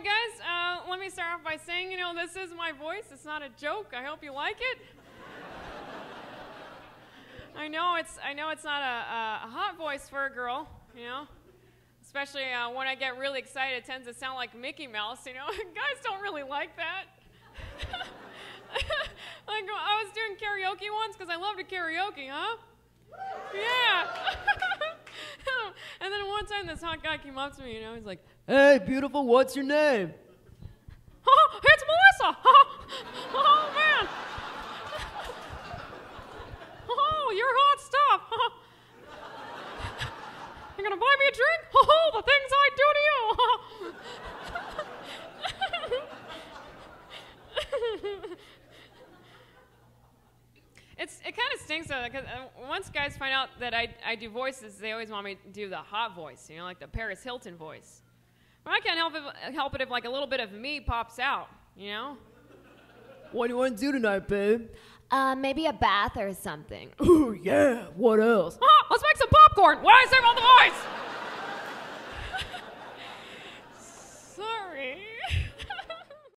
hey guys, uh, let me start off by saying, you know, this is my voice. It's not a joke. I hope you like it. I know it's I know it's not a, a, a hot voice for a girl, you know. Especially uh, when I get really excited, it tends to sound like Mickey Mouse. You know, guys don't really like that. like I was doing karaoke once because I love to karaoke, huh? Time this hot guy came up to me, you know, he's like, Hey, beautiful, what's your name? oh, it's Melissa. oh, man. Oh, you're hot stuff. You're going to buy me a drink? Oh, the things I do to you. It's, it kind of stinks though, because uh, once guys find out that I, I do voices, they always want me to do the hot voice, you know, like the Paris Hilton voice. But I can't help it, help it if like a little bit of me pops out, you know? What do you want to do tonight, babe? Uh, maybe a bath or something. Ooh, yeah, what else? Ah, let's make some popcorn. What did I say about the voice?